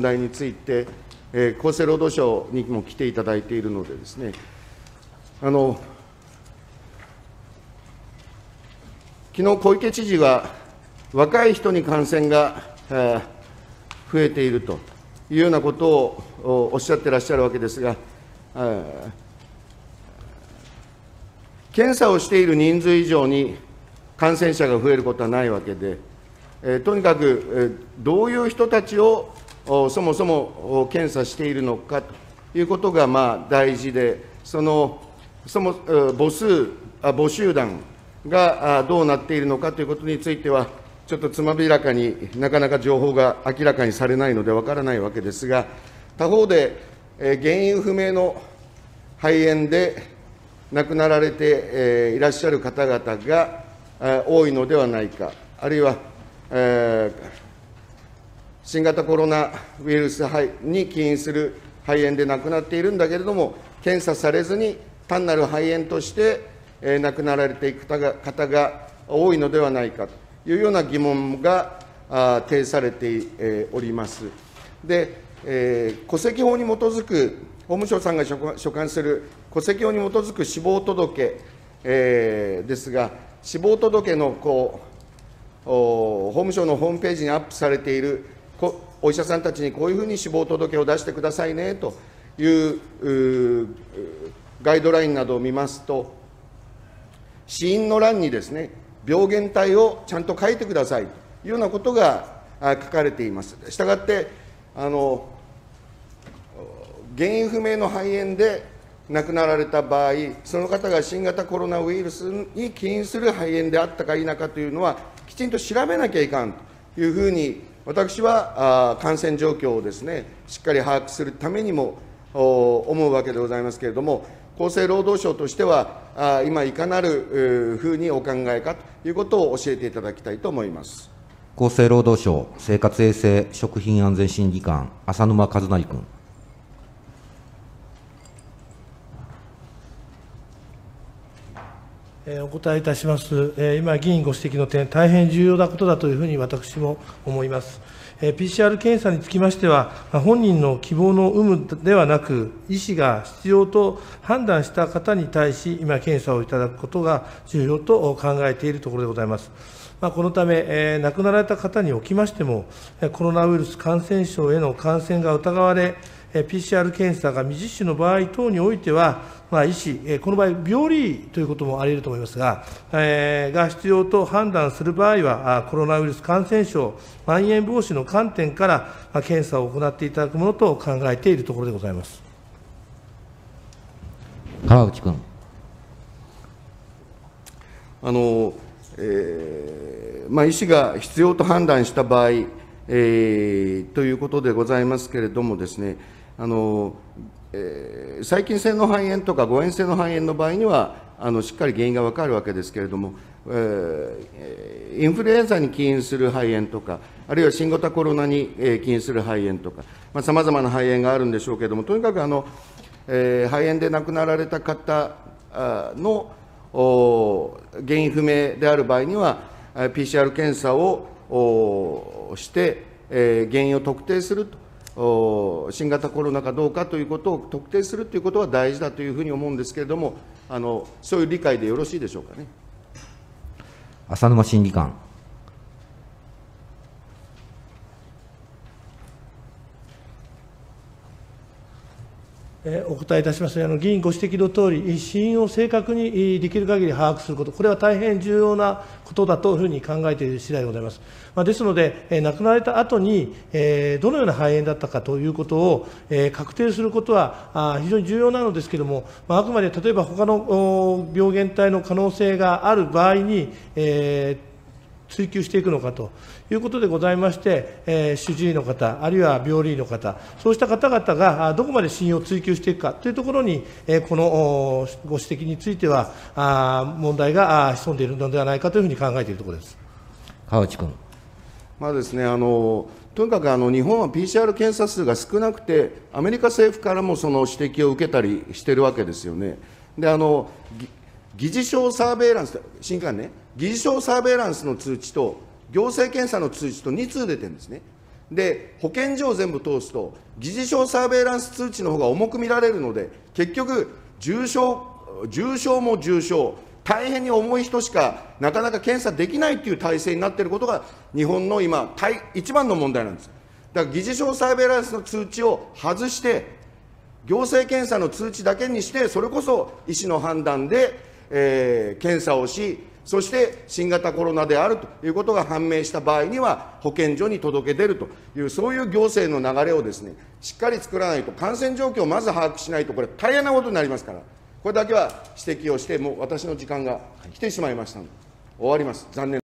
問題について、えー厚生労働省にも来ていただいているのでですね、あの、昨日小池知事は、若い人に感染が増えているというようなことをおっしゃってらっしゃるわけですが、検査をしている人数以上に感染者が増えることはないわけで、えーとにかく、えーどういう人たちをそもそも検査しているのかということがまあ大事で、そのそも母数、母集団がどうなっているのかということについては、ちょっとつまびらかになかなか情報が明らかにされないのでわからないわけですが、他方で、え原因不明の肺炎で亡くなられて、えいらっしゃる方々が多いのではないか、あるいは、えー新型コロナウイルスに起因する肺炎で亡くなっているんだけれども、検査されずに単なる肺炎として、え亡くなられていく方が多いのではないかというような疑問が呈されて、おります。で、えー戸籍法に基づく、法務省さんが所管する戸籍法に基づく死亡届、えーですが、死亡届のこう法務省のホームページにアップされているお医者さんたちにこういうふうに死亡届を出してくださいねというガイドラインなどを見ますと、死因の欄にですね、病原体をちゃんと書いてくださいというようなことが書かれています。したがってあの原因不明の肺炎で亡くなられた場合、その方が新型コロナウイルスに起因する肺炎であったか否かというのは、きちんと調べなきゃいかんというふうに、私は感染状況をですね、しっかり把握するためにも思うわけでございますけれども、厚生労働省としては、今、いかなるふうにお考えかということを教えていただきたいと思います。厚生労働省生活衛生食品安全審議官、浅沼和成君。えーお答えいたします。え今、議員ご指摘の点、大変重要なことだというふうに私も思います。えー PCR 検査につきましては、本人の希望の有無ではなく、医師が必要と判断した方に対し、今、検査をいただくことが重要と考えているところでございます。まあ、このため、えー亡くなられた方におきましても、えコロナウイルス感染症への感染が疑われ、PCR 検査が未実施の場合等においては、まあ、医師、えーこの場合、病理ということもあり得ると思いますが、えーが必要と判断する場合は、あコロナウイルス感染症、まん延防止の観点から、まあ検査を行っていただくものと考えているところでございます。川内君。あのえーまあ、医師が必要と判断した場合、えーということでございますけれどもですね、あのえー細菌性の肺炎とか誤嚥性の肺炎の場合には、あのしっかり原因が分かるわけですけれども、えーインフルエンザに起因する肺炎とか、あるいは新型コロナにえー起因する肺炎とか、さまざ、まな肺炎があるんでしょうけれども、とにかくあの、えー肺炎で亡くなられた方のお原因不明である場合には、PCR 検査をおして、えー原因を特定すると。新型コロナかどうかということを特定するということは大事だというふうに思うんですけれども、あのそういう理解でよろしいでしょうかね。浅沼審議官。お答えいたします。あの議員ご指摘のとおり、死因を正確にできる限り把握すること、これは大変重要なことだというふうに考えている次第でございます。まあ、ですので、え亡くなられた後に、えどのような肺炎だったかということを、え確定することはあ非常に重要なのですけれども、まあ、あくまで例えば他の病原体の可能性がある場合に、えー追求していくのかということでございまして、えー主治医の方、あるいは病理医の方、そうした方々があどこまで信用を追求していくかというところに、えーこのおご指摘については、あー問題が潜んでいるのではないかというふうに考えているところです。川内君。まあですね、あのとにかくあの日本は PCR 検査数が少なくて、アメリカ政府からもその指摘を受けたりしてるわけですよね。であのぎ疑似症サーベイランス、新刊ね、疑似症サーベイランスの通知と、行政検査の通知と2通出てるんですね。で、保健所を全部通すと、疑似症サーベイランス通知の方が重く見られるので、結局、重症、重症も重症、大変に重い人しかなかなか検査できないっていう体制になっていることが、日本の今、一番の問題なんです。だから疑似症サーベイランスの通知を外して、行政検査の通知だけにして、それこそ医師の判断で、えー検査をし、そして新型コロナであるということが判明した場合には、保健所に届け出るという、そういう行政の流れをですね、しっかり作らないと、感染状況をまず把握しないと、これ、大変なことになりますから、これだけは指摘をして、もう私の時間が来てしまいましたので、終わります、残念。